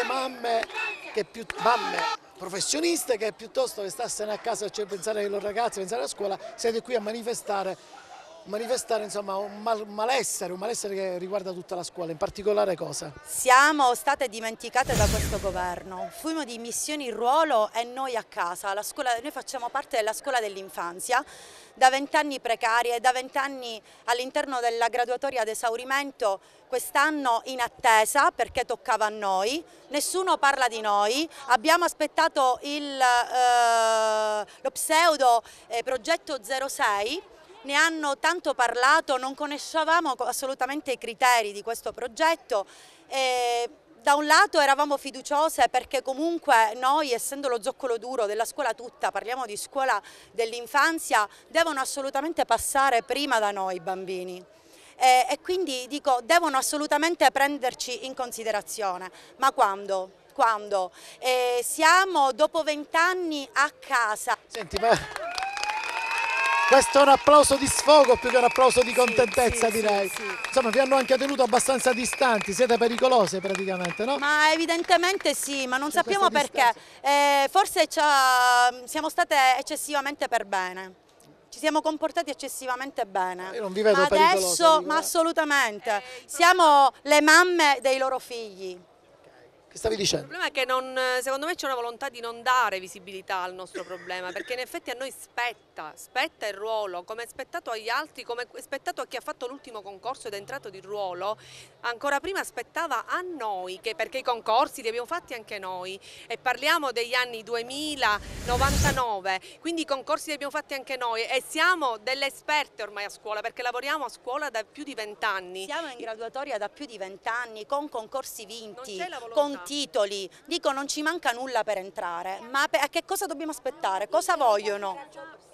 tante mamme, più, mamme professioniste che piuttosto che starsene a casa cioè pensare ai loro ragazzi, pensare a scuola, siete qui a manifestare manifestare insomma, un, mal malessere, un malessere che riguarda tutta la scuola, in particolare cosa? Siamo state dimenticate da questo governo, fuimo di missioni ruolo e noi a casa, scuola, noi facciamo parte della scuola dell'infanzia, da vent'anni precarie, da vent'anni all'interno della graduatoria ad esaurimento, quest'anno in attesa perché toccava a noi, nessuno parla di noi, abbiamo aspettato il, eh, lo pseudo eh, progetto 06 ne hanno tanto parlato, non conoscevamo assolutamente i criteri di questo progetto. E da un lato eravamo fiduciose perché comunque noi, essendo lo zoccolo duro della scuola tutta, parliamo di scuola dell'infanzia, devono assolutamente passare prima da noi i bambini. E, quindi dico, devono assolutamente prenderci in considerazione. Ma quando? Quando? Eh, siamo dopo vent'anni a casa. Senti, ma questo è un applauso di sfogo più che un applauso di contentezza sì, direi. Sì, sì. Insomma vi hanno anche tenuto abbastanza distanti, siete pericolose praticamente no? Ma evidentemente sì, ma non sappiamo perché. Eh, forse siamo state eccessivamente per bene ci siamo comportati eccessivamente bene. Io non vi vedo ma adesso, ma assolutamente, siamo le mamme dei loro figli. Che stavi dicendo? Il problema è che non, secondo me c'è una volontà di non dare visibilità al nostro problema, perché in effetti a noi spetta, spetta il ruolo, come è spettato agli altri, come è spettato a chi ha fatto l'ultimo concorso ed è entrato di ruolo, ancora prima aspettava a noi, che, perché i concorsi li abbiamo fatti anche noi e parliamo degli anni 2000-99, quindi i concorsi li abbiamo fatti anche noi e siamo delle esperte ormai a scuola, perché lavoriamo a scuola da più di vent'anni. Siamo in graduatoria da più di vent'anni, con concorsi vinti, con titoli, dico non ci manca nulla per entrare, ma a che cosa dobbiamo aspettare? Cosa vogliono?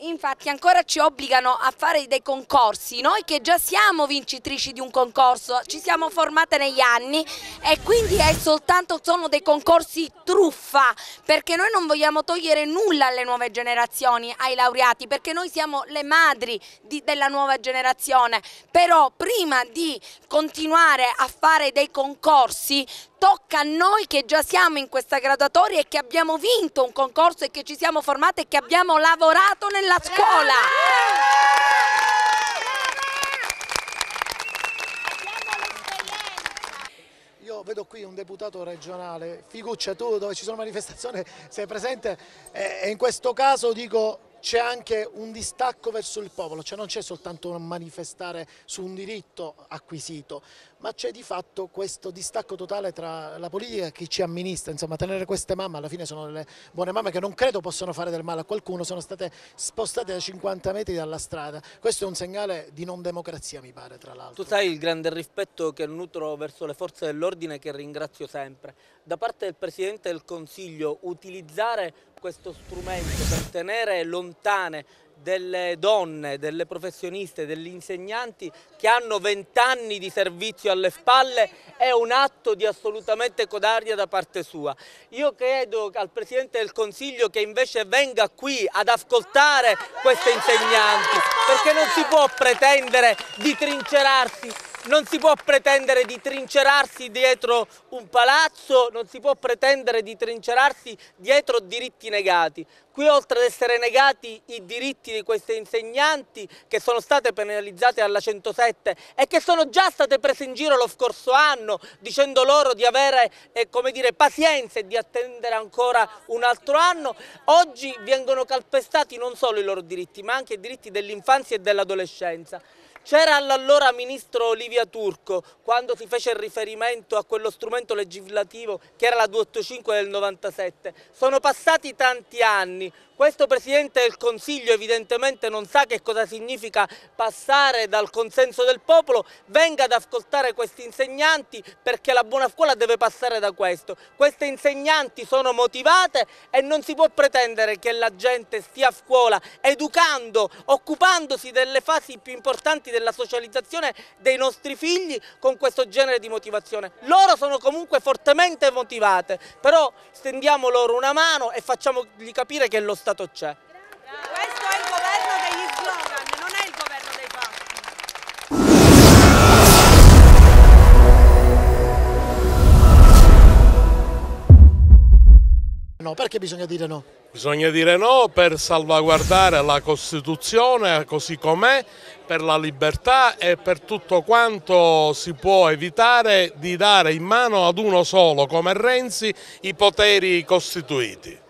Infatti ancora ci obbligano a fare dei concorsi, noi che già siamo vincitrici di un concorso, ci siamo formate negli anni e quindi è soltanto, sono dei concorsi truffa, perché noi non vogliamo togliere nulla alle nuove generazioni, ai laureati, perché noi siamo le madri di, della nuova generazione, però prima di continuare a fare dei concorsi tocca a noi che già siamo in questa graduatoria e che abbiamo vinto un concorso e che ci siamo formate e che abbiamo lavorato nella scuola. Io vedo qui un deputato regionale, Figuccia tu dove ci sono manifestazioni sei presente e in questo caso dico c'è anche un distacco verso il popolo, cioè non c'è soltanto un manifestare su un diritto acquisito, ma c'è di fatto questo distacco totale tra la politica e chi ci amministra, insomma tenere queste mamme, alla fine sono delle buone mamme che non credo possano fare del male a qualcuno, sono state spostate da 50 metri dalla strada, questo è un segnale di non democrazia mi pare tra l'altro. Tu sai il grande rispetto che nutro verso le forze dell'ordine che ringrazio sempre, da parte del Presidente del Consiglio utilizzare questo strumento per tenere lontane delle donne, delle professioniste, degli insegnanti che hanno vent'anni di servizio alle spalle è un atto di assolutamente codaria da parte sua. Io chiedo al Presidente del Consiglio che invece venga qui ad ascoltare queste insegnanti perché non si può pretendere di trincerarsi non si può pretendere di trincerarsi dietro un palazzo, non si può pretendere di trincerarsi dietro diritti negati. Qui oltre ad essere negati i diritti di queste insegnanti che sono state penalizzate alla 107 e che sono già state prese in giro lo scorso anno dicendo loro di avere eh, dire, pazienza e di attendere ancora un altro anno, oggi vengono calpestati non solo i loro diritti ma anche i diritti dell'infanzia e dell'adolescenza. C'era l'allora ministro Olivia Turco quando si fece riferimento a quello strumento legislativo che era la 285 del 97. Sono passati tanti anni, questo Presidente del Consiglio evidentemente non sa che cosa significa passare dal consenso del popolo, venga ad ascoltare questi insegnanti perché la buona scuola deve passare da questo. Queste insegnanti sono motivate e non si può pretendere che la gente stia a scuola educando, occupandosi delle fasi più importanti della socializzazione dei nostri figli con questo genere di motivazione. Loro sono comunque fortemente motivate, però stendiamo loro una mano e facciamogli capire che lo Stato c'è. no? Perché bisogna dire no? Bisogna dire no per salvaguardare la Costituzione così com'è, per la libertà e per tutto quanto si può evitare di dare in mano ad uno solo come Renzi i poteri costituiti.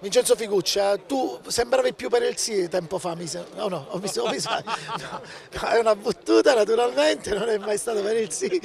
Vincenzo Figuccia, tu sembravi più per il sì tempo fa, mi sembra. No, no, ho visto, ho visto no, è una battuta naturalmente, non è mai stato per il sì,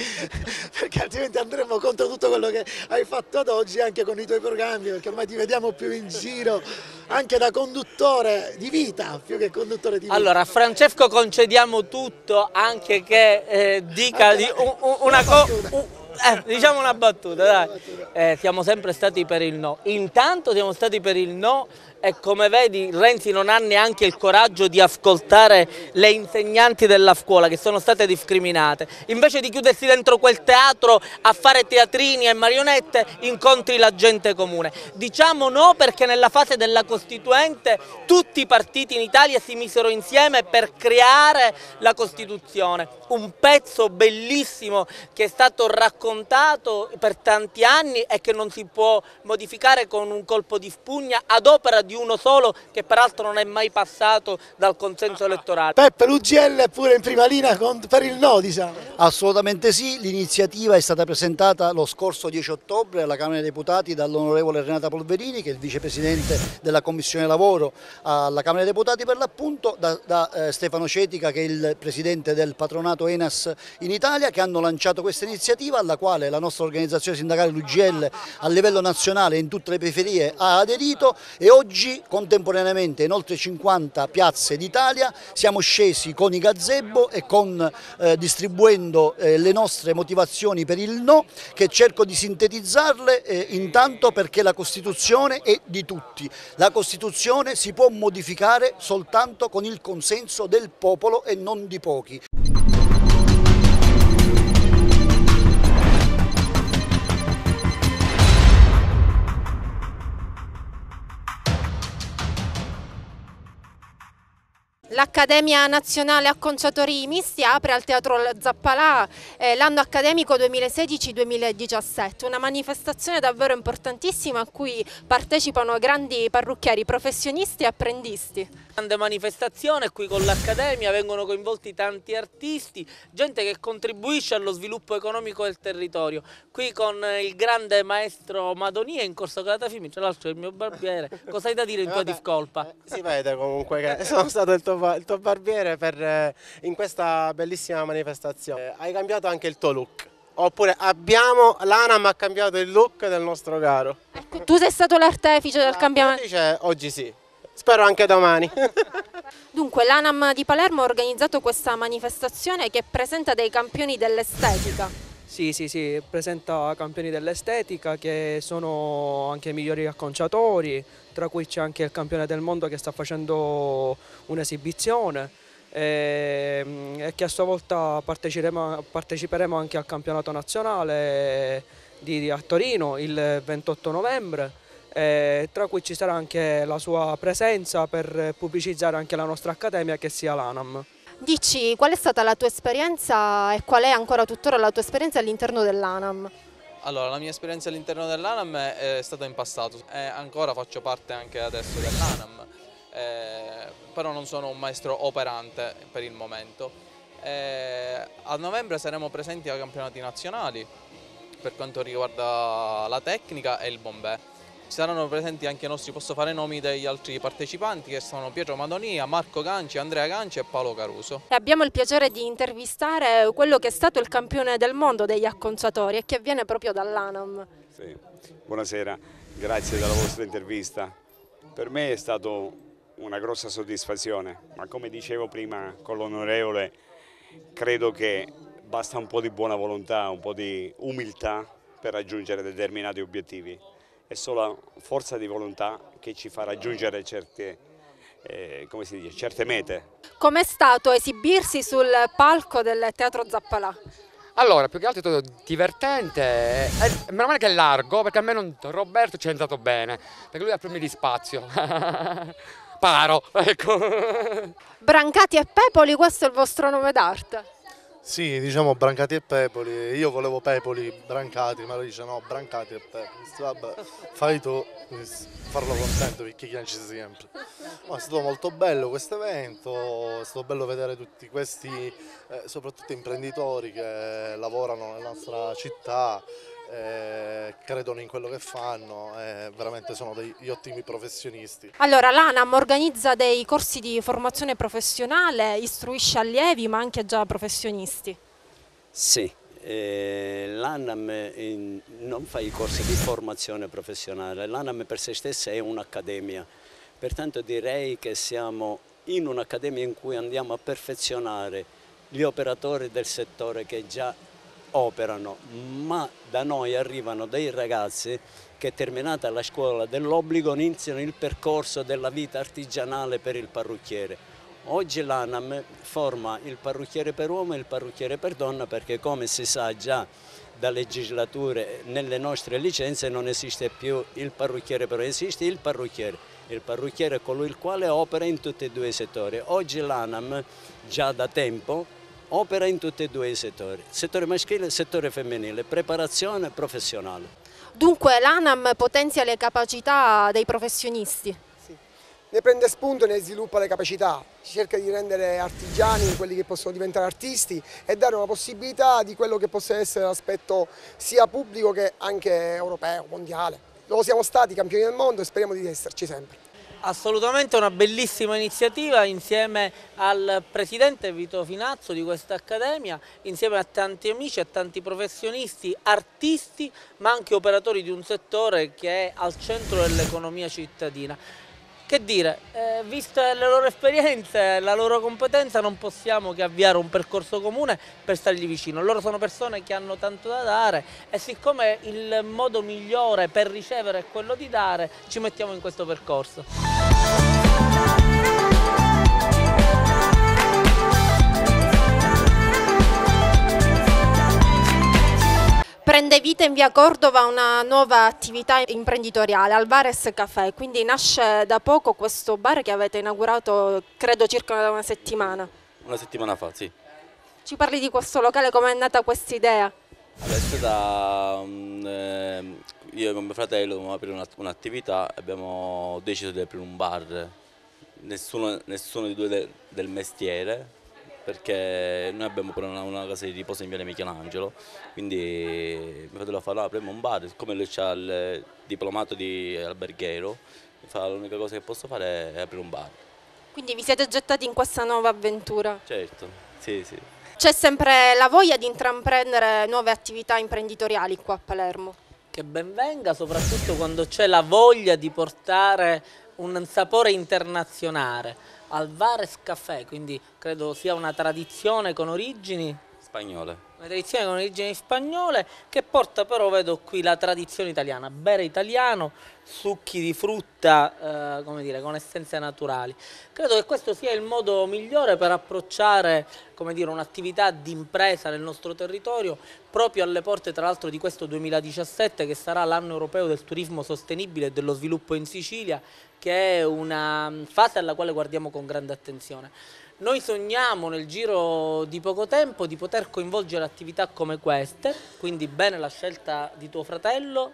perché altrimenti andremo contro tutto quello che hai fatto ad oggi anche con i tuoi programmi, perché ormai ti vediamo più in giro anche da conduttore di vita, più che conduttore di vita. Allora, a Francesco concediamo tutto, anche che eh, dica di, un, un, una cosa eh, diciamo una battuta, dai. Eh, siamo sempre stati per il no. Intanto siamo stati per il no e come vedi Renzi non ha neanche il coraggio di ascoltare le insegnanti della scuola che sono state discriminate. Invece di chiudersi dentro quel teatro a fare teatrini e marionette incontri la gente comune. Diciamo no perché nella fase della Costituente tutti i partiti in Italia si misero insieme per creare la Costituzione. Un pezzo bellissimo che è stato raccontato per tanti anni e che non si può modificare con un colpo di spugna ad opera di uno solo che peraltro non è mai passato dal consenso elettorale. Peppe, l'UGL è pure in prima linea per il no diciamo. Assolutamente sì, l'iniziativa è stata presentata lo scorso 10 ottobre alla Camera dei Deputati dall'onorevole Renata Polverini che è il vicepresidente della Commissione Lavoro alla Camera dei Deputati per l'appunto, da, da eh, Stefano Cetica che è il presidente del patronato ENAS in Italia che hanno lanciato questa iniziativa alla quale la nostra organizzazione sindacale l'UGL a livello nazionale in tutte le periferie ha aderito e oggi Oggi contemporaneamente in oltre 50 piazze d'Italia siamo scesi con i gazebo e con, eh, distribuendo eh, le nostre motivazioni per il no che cerco di sintetizzarle eh, intanto perché la Costituzione è di tutti. La Costituzione si può modificare soltanto con il consenso del popolo e non di pochi. L'Accademia Nazionale Acconciatori Misti apre al Teatro Zappalà eh, l'anno accademico 2016-2017, una manifestazione davvero importantissima a cui partecipano grandi parrucchieri, professionisti e apprendisti. Grande manifestazione, qui con l'Accademia vengono coinvolti tanti artisti, gente che contribuisce allo sviluppo economico del territorio. Qui con il grande maestro Madonia in corso Calatafimi, tra l'altro è il mio barbiere. Cosa hai da dire in tua discolpa? Eh, si vede comunque che sono stato il tuo, il tuo barbiere per, eh, in questa bellissima manifestazione. Hai cambiato anche il tuo look. Oppure abbiamo, l'ANAM ha cambiato il look del nostro caro. Ecco, tu sei stato l'artefice del cambiamento? Oggi sì. Spero anche domani. Dunque, l'ANAM di Palermo ha organizzato questa manifestazione che presenta dei campioni dell'estetica. Sì, sì, sì, presenta campioni dell'estetica che sono anche migliori acconciatori, tra cui c'è anche il campione del mondo che sta facendo un'esibizione e, e, che a sua volta parteciperemo, anche al campionato nazionale di, a Torino il 28 novembre eh, tra cui ci sarà anche la sua presenza per pubblicizzare anche la nostra accademia che sia l'ANAM. Dici qual è stata la tua esperienza e qual è ancora tuttora la tua esperienza all'interno dell'ANAM? Allora, la mia esperienza all'interno dell'ANAM è stata in passato e ancora faccio parte anche adesso dell'ANAM, eh, però non sono un maestro operante per il momento. Eh, a novembre saremo presenti ai campionati nazionali per quanto riguarda la tecnica e il bombè. Ci saranno presenti anche i nostri, posso fare nomi degli altri partecipanti che sono Pietro Madonia, Marco Ganci, Andrea Ganci e Paolo Caruso. Abbiamo il piacere di intervistare quello che è stato il campione del mondo degli acconciatori e che viene proprio dall'ANAM. Sì. Buonasera, grazie della vostra intervista. Per me è stata una grossa soddisfazione, ma come dicevo prima con l'onorevole, credo che basta un po' di buona volontà, un po' di umiltà per raggiungere determinati obiettivi è solo forza di volontà che ci fa raggiungere certe, eh, dice, certe mete. Com'è stato esibirsi sul palco del Teatro Zappalà? Allora, più che altro è stato divertente, e, meno male che è largo, perché almeno Roberto ci è andato bene, perché lui ha problemi di spazio. Paro, ecco. Brancati e Pepoli, questo è il vostro nome d'arte? Sì, diciamo Brancati e Pepoli. Io volevo Pepoli, Brancati, ma lui dice no, Brancati e Pepoli. Vabbè, fai tu, farlo contento perché chiamarci sempre. No, è stato molto bello questo evento, è stato bello vedere tutti questi, eh, soprattutto imprenditori che lavorano nella nostra città, eh, credono in quello che fanno, eh, veramente sono degli ottimi professionisti. Allora l'ANAM organizza dei corsi di formazione professionale, istruisce allievi ma anche già professionisti. Sì, eh, l'ANAM non fa i corsi di formazione professionale, l'ANAM per se stessa è un'accademia, pertanto direi che siamo in un'accademia in cui andiamo a perfezionare gli operatori del settore che già operano, ma da noi arrivano dei ragazzi che terminata la scuola dell'obbligo iniziano il percorso della vita artigianale per il parrucchiere. Oggi l'ANAM forma il parrucchiere per uomo e il parrucchiere per donna perché come si sa già da legislature nelle nostre licenze non esiste più il parrucchiere per uomo, esiste il parrucchiere. Il parrucchiere è colui il quale opera in tutti e due i settori. Oggi l'ANAM già da tempo opera in tutti e due i settori, settore maschile e settore femminile, preparazione professionale. Dunque l'ANAM potenzia le capacità dei professionisti? Sì. Ne prende spunto e ne sviluppa le capacità, cerca di rendere artigiani quelli che possono diventare artisti e dare una possibilità di quello che possa essere l'aspetto sia pubblico che anche europeo, mondiale. Lo siamo stati campioni del mondo e speriamo di esserci sempre. Assolutamente una bellissima iniziativa insieme al presidente Vito Finazzo di questa accademia, insieme a tanti amici, a tanti professionisti, artisti ma anche operatori di un settore che è al centro dell'economia cittadina. Che dire, eh, viste le loro esperienze, la loro competenza, non possiamo che avviare un percorso comune per stargli vicino. Loro sono persone che hanno tanto da dare e siccome il modo migliore per ricevere è quello di dare, ci mettiamo in questo percorso. Prende vita in via Cordova una nuova attività imprenditoriale, Alvarez Café, quindi nasce da poco questo bar che avete inaugurato credo circa una settimana. Una settimana fa, sì. Ci parli di questo locale, come è nata questa idea? È stata, um, io e mio fratello dobbiamo aprire un'attività e abbiamo deciso di aprire un bar, nessuno, nessuno di due de, del mestiere, perché noi abbiamo pure una, una, casa di riposo in via Michelangelo, quindi mio fratello fa no, apriamo un bar, siccome lui ha il diplomato di alberghiero, fa l'unica cosa che posso fare è aprire un bar. Quindi vi siete gettati in questa nuova avventura? Certo, sì, sì. C'è sempre la voglia di intraprendere nuove attività imprenditoriali qua a Palermo? Che ben venga, soprattutto quando c'è la voglia di portare un sapore internazionale Alvarez Café, quindi credo sia una tradizione con origini spagnole. Una tradizione con origini spagnole che porta però, vedo qui, la tradizione italiana, bere italiano, succhi di frutta, eh, come dire, con essenze naturali. Credo che questo sia il modo migliore per approcciare, come dire, un'attività di impresa nel nostro territorio, proprio alle porte tra l'altro di questo 2017 che sarà l'anno europeo del turismo sostenibile e dello sviluppo in Sicilia, che è una fase alla quale guardiamo con grande attenzione. Noi sogniamo nel giro di poco tempo di poter coinvolgere attività come queste, quindi bene la scelta di tuo fratello,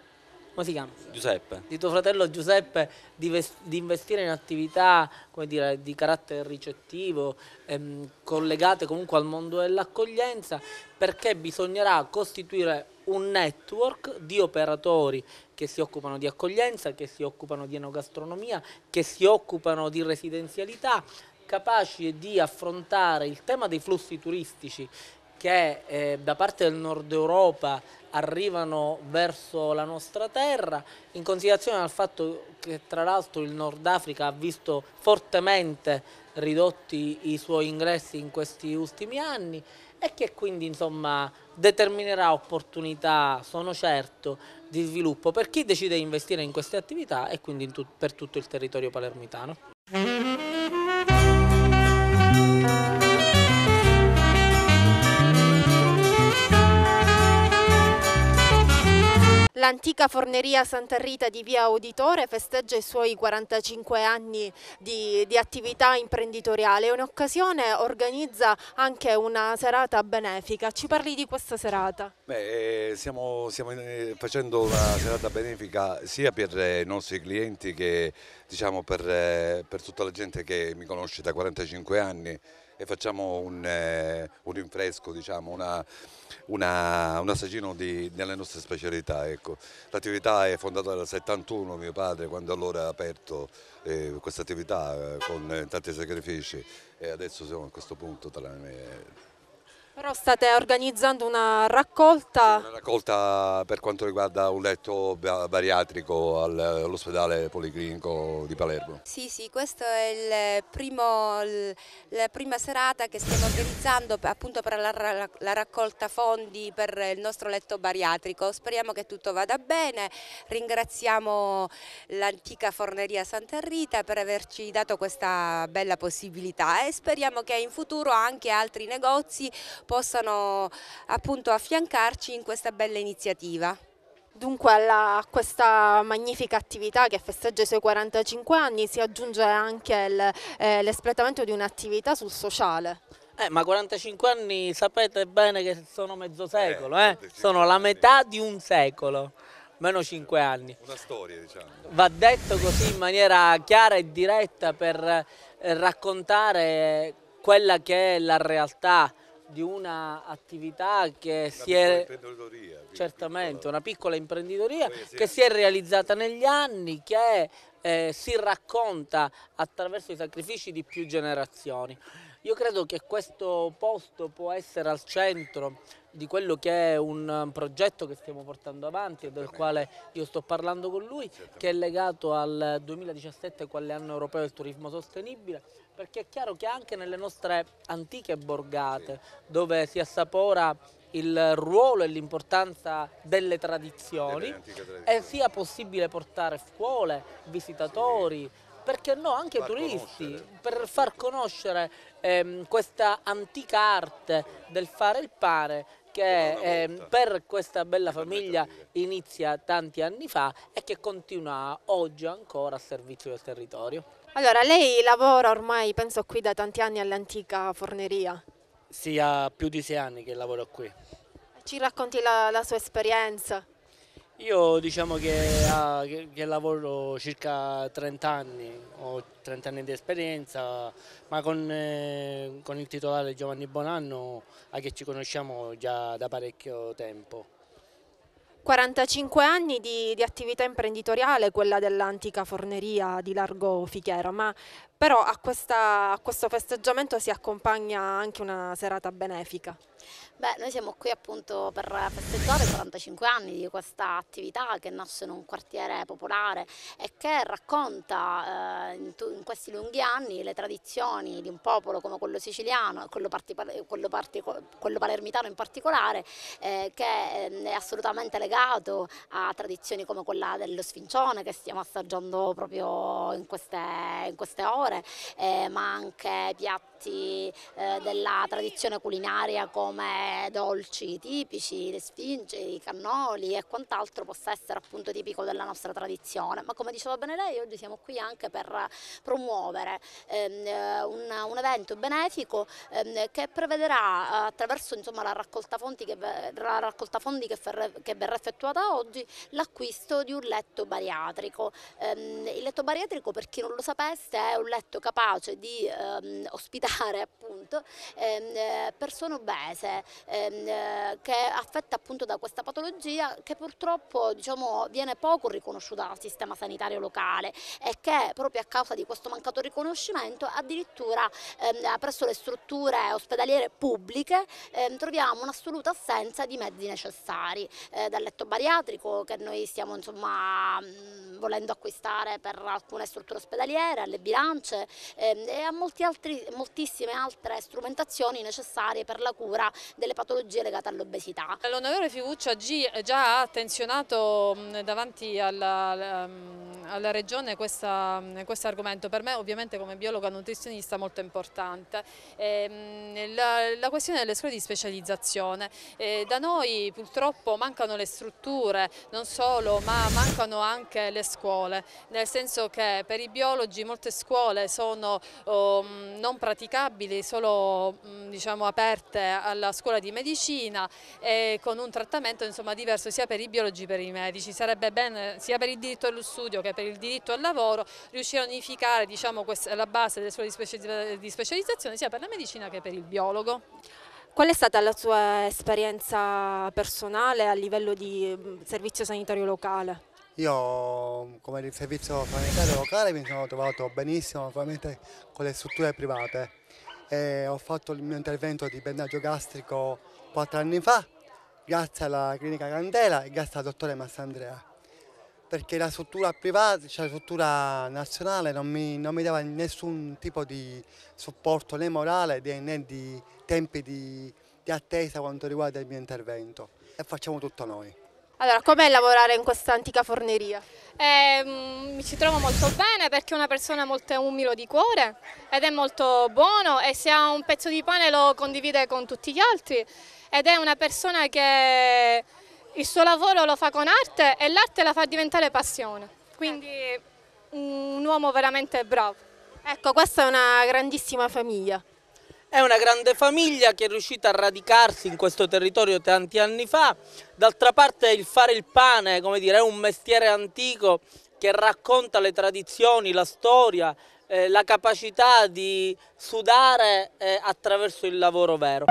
come si chiama? Giuseppe. Di tuo fratello Giuseppe di, di investire in attività dire, di carattere ricettivo, ehm, collegate comunque al mondo dell'accoglienza, perché bisognerà costituire un network di operatori che si occupano di accoglienza, che si occupano di enogastronomia, che si occupano di residenzialità, capaci di affrontare il tema dei flussi turistici che eh, da parte del nord Europa arrivano verso la nostra terra, in considerazione del fatto che tra l'altro il Nord Africa ha visto fortemente ridotti i suoi ingressi in questi ultimi anni e che quindi insomma determinerà opportunità, sono certo, di sviluppo per chi decide di investire in queste attività e quindi tut per tutto il territorio palermitano. L'antica forneria Santa Rita di Via Auditore festeggia i suoi 45 anni di, di attività imprenditoriale. In occasione organizza anche una serata benefica. Ci parli di questa serata? Beh, eh, stiamo, stiamo eh, facendo una serata benefica sia per eh, i nostri clienti che diciamo, per, per tutta la gente che mi conosce da 45 anni e facciamo un, eh, un rinfresco, diciamo, una, una, un assaggino di, delle nostre specialità. Ecco. L'attività è fondata dal 71, mio padre, quando allora ha aperto eh, questa attività eh, con tanti sacrifici e adesso siamo a questo punto tra le però state organizzando una raccolta? Una raccolta per quanto riguarda un letto bariatrico all'ospedale policlinico di Palermo. Sì, sì, questa è primo, la prima serata che stiamo organizzando appunto per la, la, raccolta fondi per il nostro letto bariatrico. Speriamo che tutto vada bene, ringraziamo l'antica forneria Santa Rita per averci dato questa bella possibilità e speriamo che in futuro anche altri negozi possano appunto affiancarci in questa bella iniziativa. Dunque alla, a questa magnifica attività che festeggia i suoi 45 anni si aggiunge anche eh, l'espletamento eh, di un'attività sul sociale. Eh, ma 45 anni sapete bene che sono mezzo secolo, eh? sono la metà di un secolo, meno 5 anni. Una storia diciamo. Va detto così in maniera chiara e diretta per eh, raccontare quella che è la realtà di un'attività che una si è certamente piccola. una piccola imprenditoria che si è realizzata negli anni che eh, si racconta attraverso i sacrifici di più generazioni. Io credo che questo posto può essere al centro di quello che è un progetto che stiamo portando avanti e del quale io sto parlando con lui, che è legato al 2017 quale anno europeo del turismo sostenibile, perché è chiaro che anche nelle nostre antiche borgate, dove si assapora il ruolo e l'importanza delle tradizioni, e sia possibile portare scuole, visitatori, perché no, anche far turisti, conoscere. per far conoscere ehm, questa antica arte del fare il pane che eh, per questa bella famiglia inizia tanti anni fa e che continua oggi ancora a servizio del territorio. Allora, lei lavora ormai, penso qui da tanti anni all'antica forneria. Sì, ha più di sei anni che lavoro qui. Ci racconti la, la sua esperienza? Io diciamo che, ah, che, che, lavoro circa 30 anni, ho 30 anni di esperienza, ma con, eh, con il titolare Giovanni Bonanno a che ci conosciamo già da parecchio tempo. 45 anni di, di, attività imprenditoriale, quella dell'antica forneria di Largo Fichiera, ma però a, questa, a questo festeggiamento si accompagna anche una serata benefica. Beh, noi siamo qui appunto per festeggiare i 45 anni di questa attività che nasce in un quartiere popolare e che racconta eh, in, in, questi lunghi anni le tradizioni di un popolo come quello siciliano, quello, parti, quello, parti, quello palermitano in particolare, eh, che eh, è assolutamente legato a tradizioni come quella dello sfincione che stiamo assaggiando proprio in queste, in queste ore, eh, ma anche piatti eh, della tradizione culinaria come dolci tipici, le sfinge, i cannoli e quant'altro possa essere appunto tipico della nostra tradizione. Ma come diceva bene lei, oggi siamo qui anche per promuovere ehm, un, un, evento benefico ehm, che prevederà attraverso insomma, la raccolta fondi che, la raccolta fondi che, che verrà effettuata oggi l'acquisto di un letto bariatrico. Ehm, il letto bariatrico per chi non lo sapesse è un letto capace di ehm, ospitare appunto ehm, persone obese ehm, eh, che è affetta appunto da questa patologia che purtroppo diciamo, viene poco riconosciuta dal sistema sanitario locale e che proprio a causa di questo mancato riconoscimento addirittura ehm, presso le strutture ospedaliere pubbliche ehm, troviamo un'assoluta assenza di mezzi necessari, eh, dal letto bariatrico che noi stiamo insomma, mh, volendo acquistare per alcune strutture ospedaliere, alle bilance ehm, e a altri, moltissime altre strumentazioni necessarie per la cura delle patologie legate all'obesità. L'onorevole Figuccia già ha attenzionato davanti alla, alla Regione questo argomento, per me ovviamente come biologa nutrizionista molto importante. Ehm, la, la questione delle scuole di specializzazione, eh, da noi purtroppo mancano le strutture, non solo, ma mancano anche le scuole, nel senso che per i biologi molte scuole sono um, non praticabili, solo diciamo, aperte alla scuola di medicina e con un trattamento insomma, diverso sia per i biologi che per i medici. Sarebbe bene sia per il diritto allo studio che per il diritto al lavoro riuscire a unificare diciamo, la base delle scuole di specializzazione sia per la medicina che per il biologo. Qual è stata la sua esperienza personale a livello di mm, servizio sanitario locale? Io come servizio sanitario locale mi sono trovato benissimo ovviamente con le strutture private e ho fatto il mio intervento di bendaggio gastrico quattro anni fa grazie alla clinica Candela e grazie al dottore Massandrea perché la struttura privata, cioè la struttura nazionale non mi, non mi dava nessun tipo di supporto né morale né di tempi di, di attesa quanto riguarda il mio intervento e facciamo tutto noi. Allora, com'è lavorare in questa antica forneria? Eh, mi ci trovo molto bene perché è una persona molto umile di cuore ed è molto buono e se ha un pezzo di pane lo condivide con tutti gli altri ed è una persona che il suo lavoro lo fa con arte e l'arte la fa diventare passione, quindi un uomo veramente bravo. Ecco, questa è una grandissima famiglia. È una grande famiglia che è riuscita a radicarsi in questo territorio tanti anni fa. D'altra parte il fare il pane, dire, è un mestiere antico che racconta le tradizioni, la storia, eh, la capacità di sudare eh, attraverso il lavoro vero.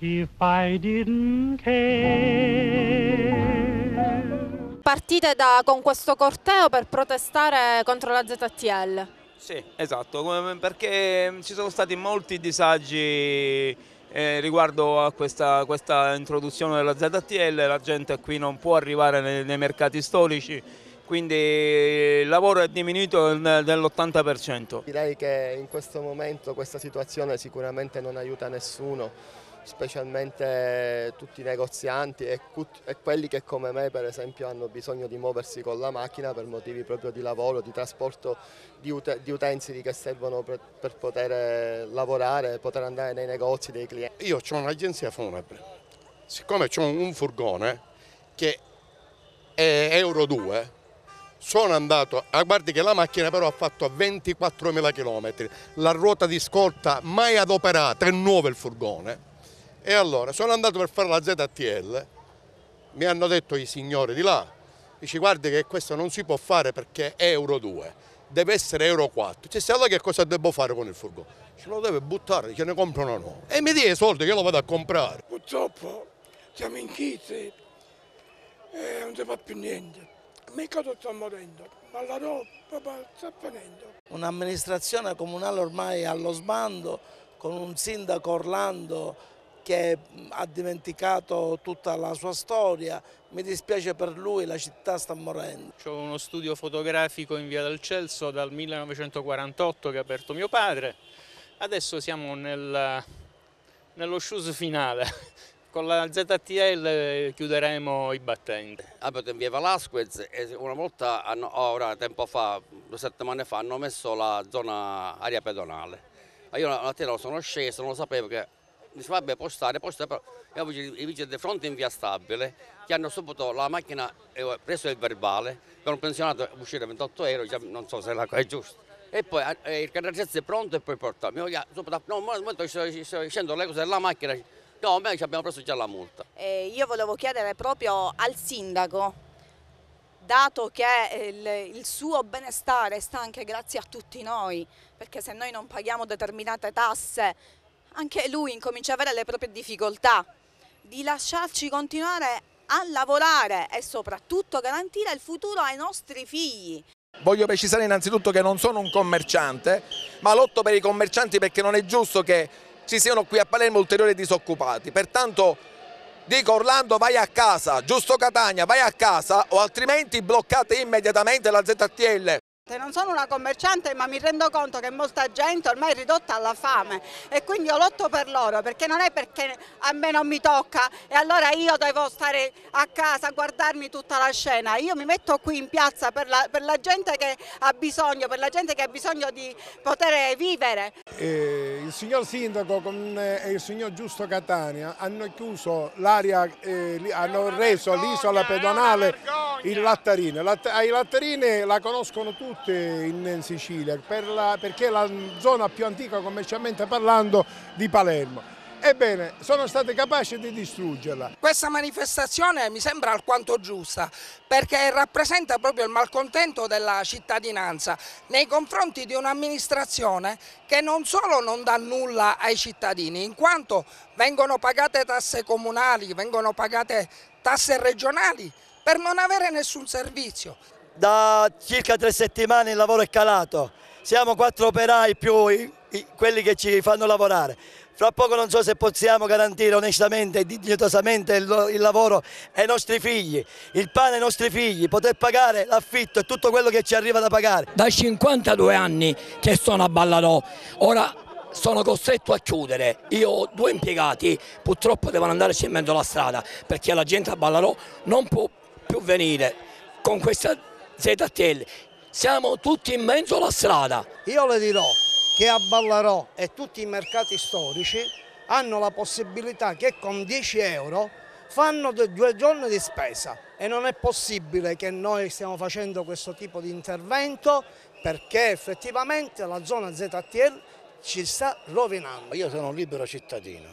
If I didn't care. Partite da, con questo corteo per protestare contro la ZTL. Sì, esatto, perché ci sono stati molti disagi eh, riguardo a questa, questa, introduzione della ZTL, la gente qui non può arrivare nei, nei mercati storici, quindi il lavoro è diminuito dell'80%. Direi che in questo momento questa situazione sicuramente non aiuta nessuno specialmente tutti i negozianti e, e, quelli che come me per esempio hanno bisogno di muoversi con la macchina per motivi proprio di lavoro, di trasporto di, ut di utensili che servono per, per poter lavorare, poter andare nei negozi dei clienti. Io ho un'agenzia funebre, siccome ho un furgone che è Euro 2, sono andato, a guardi che la macchina però ha fatto 24.000 km, la ruota di scorta mai adoperata, è nuovo il furgone, e allora sono andato per fare la ZTL, mi hanno detto i signori di là, dice guardi che questo non si può fare perché è Euro 2, deve essere Euro 4. Dice allora che cosa devo fare con il furgone? Ce lo deve buttare, ce ne compro una nuova. E mi dia i soldi che io lo vado a comprare. Purtroppo siamo in crisi e non si fa più niente. Il mercato sta morendo, ma la roba sta venendo. Un'amministrazione comunale ormai allo sbando, con un sindaco Orlando che ha dimenticato tutta la sua storia, mi dispiace per lui, la città sta morendo. Ho uno studio fotografico in via del Celso dal 1948 che ha aperto mio padre, adesso siamo nel, nello shoes finale. Con la ZTL chiuderemo i battenti. Abito in via Velasquez e una volta, hanno, ora tempo fa, due settimane fa, hanno messo la zona aria pedonale. Io la mattina sono sceso, non lo sapevo che dice vabbè può stare, può stare, però io i vigili di fronte in via Stabile che hanno subito la macchina e preso il verbale per un pensionato uscire 28 euro, non so se la è giusto. E poi eh, il carreggiazzo è pronto e poi porta. Mi voglio, subito, no, momento sto scendo le cose della macchina, no, noi abbiamo preso già la multa. Eh, io volevo chiedere proprio al sindaco, dato che il, il suo benestare sta anche grazie a tutti noi, perché se noi non paghiamo determinate tasse anche lui incomincia a avere le proprie difficoltà, di lasciarci continuare a lavorare e soprattutto garantire il futuro ai nostri figli. Voglio precisare innanzitutto che non sono un commerciante, ma lotto per i commercianti perché non è giusto che ci siano qui a Palermo ulteriori disoccupati. Pertanto Dico Orlando vai a casa, giusto Catania vai a casa o altrimenti bloccate immediatamente la ZTL. Non sono una commerciante ma mi rendo conto che molta gente ormai è ridotta alla fame e quindi io lotto per loro perché non è perché a me non mi tocca e allora io devo stare a casa a guardarmi tutta la scena. Io mi metto qui in piazza per la, per la gente che ha bisogno, per la gente che ha bisogno di poter vivere. Eh, il signor Sindaco con, eh, e il signor Giusto Catania hanno chiuso l'area, eh, hanno reso l'isola pedonale il Lattarine. I Lattarine la conoscono tutti in Sicilia per la, perché è la zona più antica commercialmente parlando di Palermo. Ebbene, sono state capaci di distruggerla. Questa manifestazione mi sembra alquanto giusta perché rappresenta proprio il malcontento della cittadinanza nei confronti di un'amministrazione che non solo non dà nulla ai cittadini, in quanto vengono pagate tasse comunali, vengono pagate tasse regionali per non avere nessun servizio da circa tre settimane il lavoro è calato, siamo quattro operai più i, i, quelli che ci fanno lavorare. Fra poco non so se possiamo garantire onestamente e dignitosamente il, il, lavoro ai nostri figli, il pane ai nostri figli, poter pagare l'affitto e tutto quello che ci arriva da pagare. Da 52 anni che sono a Ballarò, ora sono costretto a chiudere, io ho due impiegati, purtroppo devono andarci in mezzo alla strada perché la gente a Ballarò non può più venire con questa ZTL. Siamo tutti in mezzo alla strada. Io le dirò che a Ballarò e tutti i mercati storici hanno la possibilità che con 10 euro fanno due giorni di spesa e non è possibile che noi stiamo facendo questo tipo di intervento perché effettivamente la zona ZTL ci sta rovinando. Io sono un libero cittadino,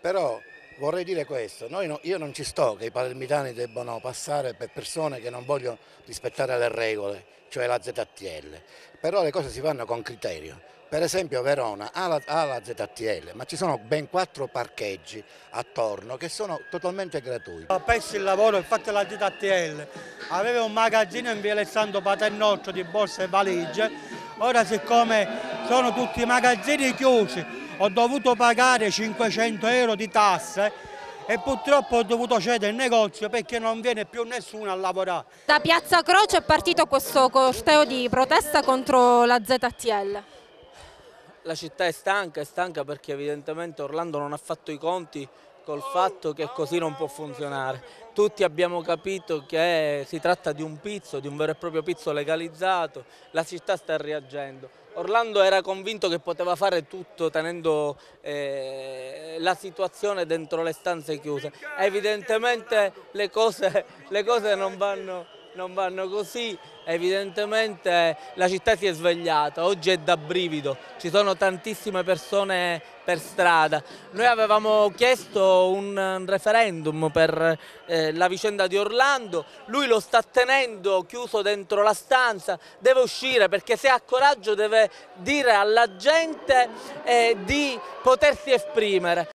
però vorrei dire questo, no, io non ci sto che i palermitani debbano passare per persone che non vogliono rispettare le regole, cioè la ZTL, però le cose si fanno con criterio. Per esempio Verona ha la, ha la, ZTL, ma ci sono ben quattro parcheggi attorno che sono totalmente gratuiti. Ho perso il lavoro e fatto la ZTL, avevo un magazzino in via Alessandro Paternoccio di borse e valigie, ora siccome sono tutti i magazzini chiusi ho dovuto pagare 500 euro di tasse e purtroppo ho dovuto cedere il negozio perché non viene più nessuno a lavorare. Da Piazza Croce è partito questo corteo di protesta contro la ZTL. La città è stanca, è stanca perché evidentemente Orlando non ha fatto i conti col fatto che così non può funzionare. Tutti abbiamo capito che si tratta di un pizzo, di un vero e proprio pizzo legalizzato, la città sta reagendo. Orlando era convinto che poteva fare tutto tenendo eh, la situazione dentro le stanze chiuse. Evidentemente le cose, le cose non, vanno, non vanno così, evidentemente la città si è svegliata, oggi è da brivido, ci sono tantissime persone per strada. Noi avevamo chiesto un referendum per eh, la vicenda di Orlando, lui lo sta tenendo chiuso dentro la stanza, deve uscire perché se ha coraggio deve dire alla gente eh, di potersi esprimere.